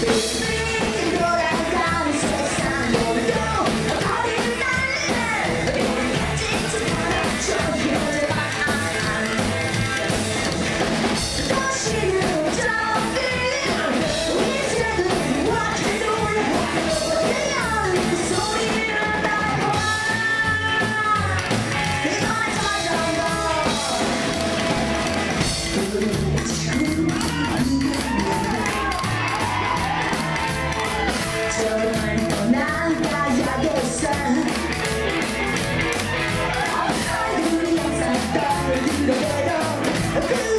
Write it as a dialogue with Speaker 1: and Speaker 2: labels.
Speaker 1: space. Good.